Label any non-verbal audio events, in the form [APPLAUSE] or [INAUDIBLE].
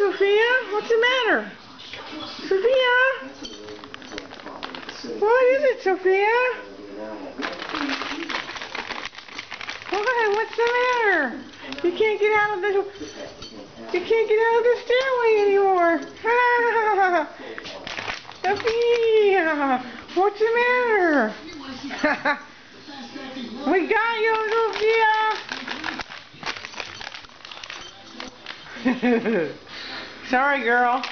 Sophia. What's the matter? Sophia? What is it, Sophia? Why? What's the matter? You can't get out of the you can't get out of the stairway anymore. [LAUGHS] Sophia, what's the matter? [LAUGHS] we got you, Sophia. [LAUGHS] Sorry, girl.